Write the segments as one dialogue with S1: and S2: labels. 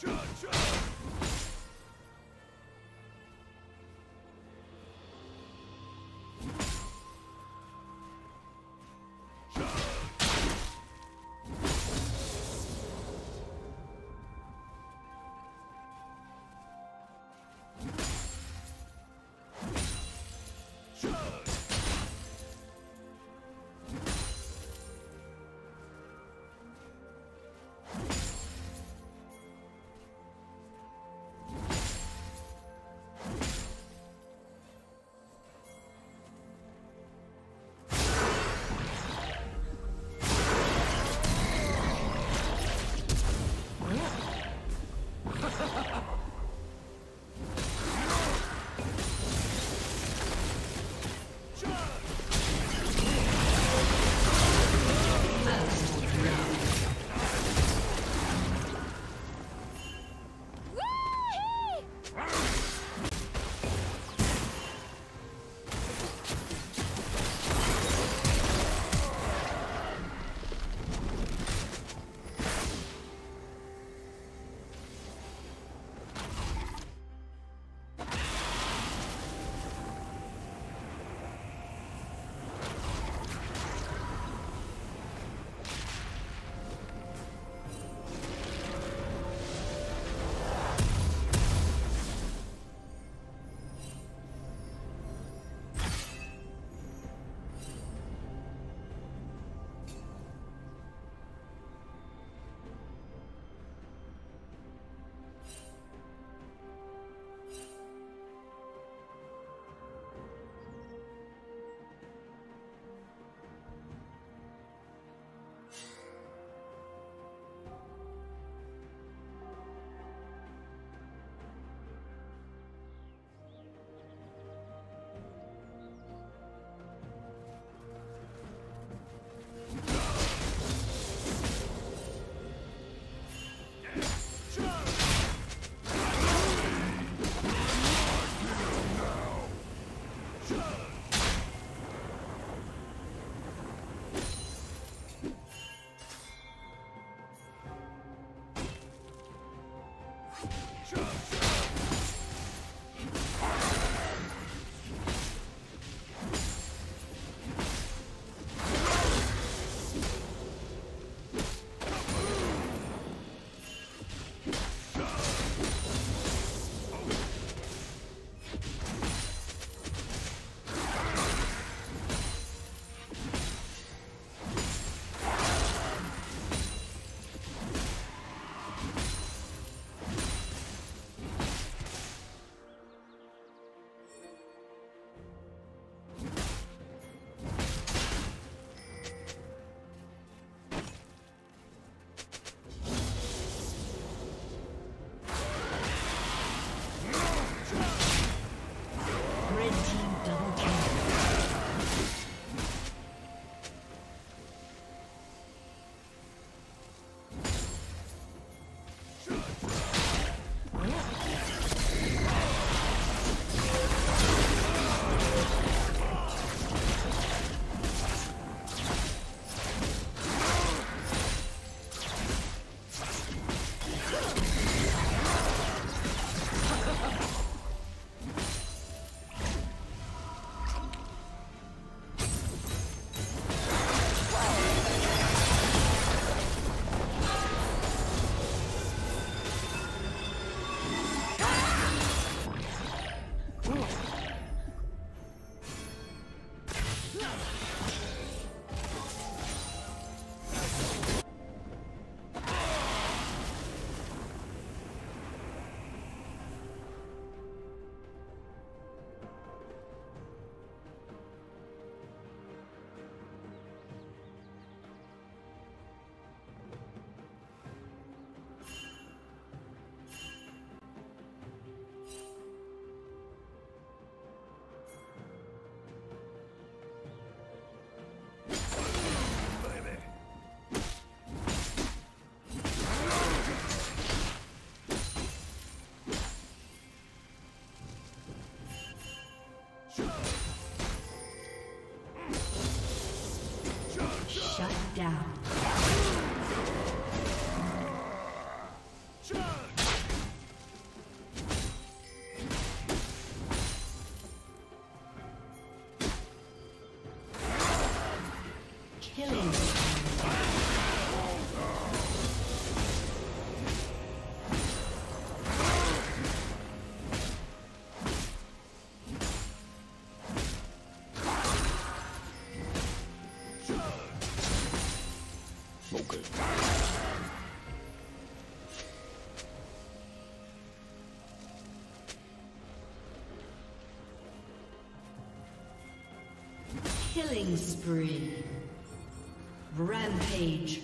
S1: Cha-cha! Go! Down. Spree. Rampage.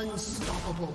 S1: Unstoppable.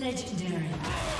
S1: Legendary.